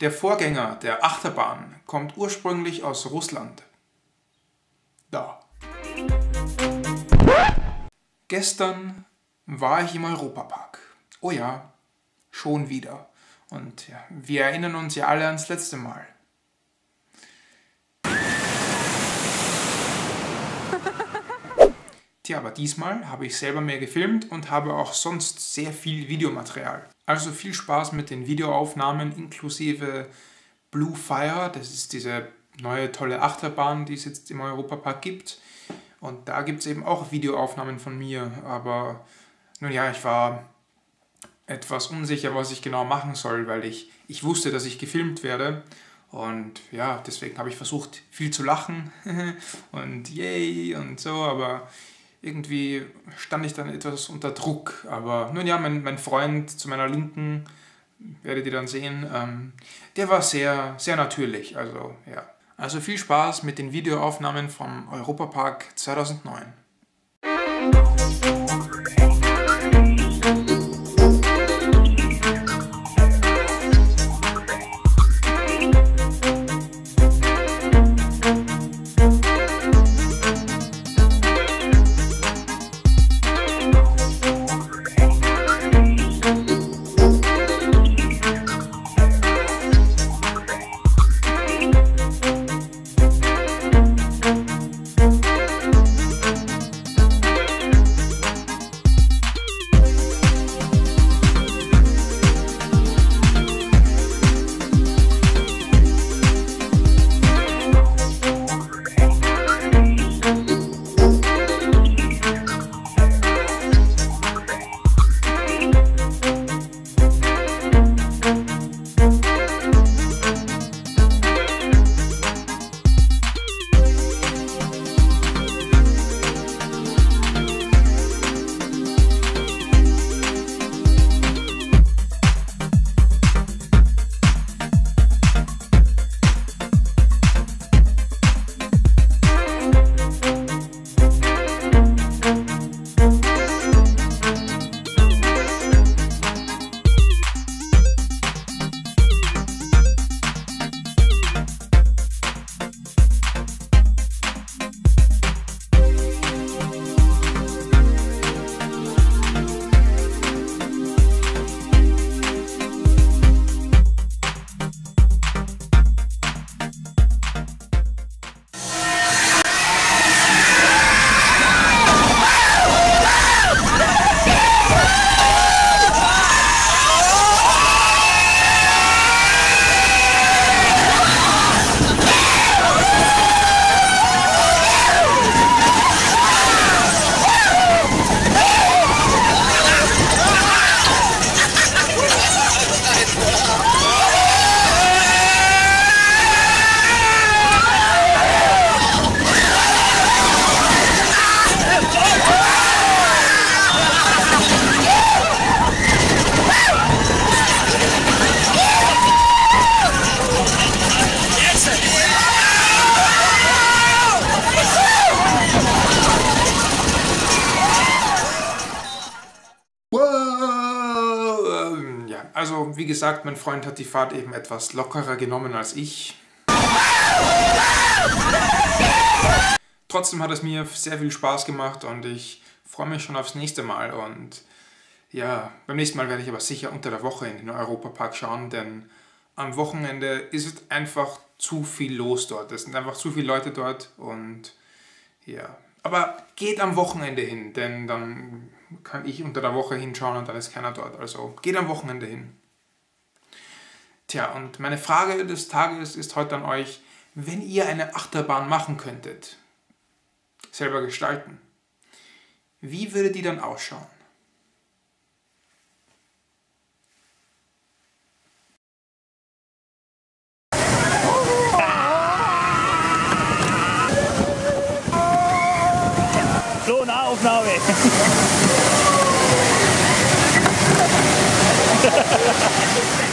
Der Vorgänger der Achterbahn kommt ursprünglich aus Russland. Da. Gestern war ich im Europapark. Oh ja, schon wieder. Und ja, wir erinnern uns ja alle ans letzte Mal. Tja, aber diesmal habe ich selber mehr gefilmt und habe auch sonst sehr viel Videomaterial. Also viel Spaß mit den Videoaufnahmen inklusive Blue Fire, das ist diese neue tolle Achterbahn, die es jetzt im Europapark gibt. Und da gibt es eben auch Videoaufnahmen von mir, aber nun ja, ich war etwas unsicher, was ich genau machen soll, weil ich, ich wusste, dass ich gefilmt werde. Und ja, deswegen habe ich versucht, viel zu lachen und yay und so, aber irgendwie stand ich dann etwas unter Druck. Aber nun ja, mein, mein Freund zu meiner Linken, werdet ihr dann sehen, ähm, der war sehr, sehr natürlich. Also ja. Also viel Spaß mit den Videoaufnahmen vom Europapark 2009. also wie gesagt, mein Freund hat die Fahrt eben etwas lockerer genommen als ich. Trotzdem hat es mir sehr viel Spaß gemacht und ich freue mich schon aufs nächste Mal. Und ja, beim nächsten Mal werde ich aber sicher unter der Woche in den Europapark schauen, denn am Wochenende ist einfach zu viel los dort. Es sind einfach zu viele Leute dort und ja. Aber geht am Wochenende hin, denn dann kann ich unter der Woche hinschauen und dann ist keiner dort. Also geht am Wochenende hin. Tja, und meine Frage des Tages ist heute an euch, wenn ihr eine Achterbahn machen könntet, selber gestalten, wie würde die dann ausschauen? So, Nahaufnahme.